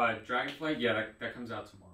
Uh, Dragonflight, yeah, that, that comes out tomorrow.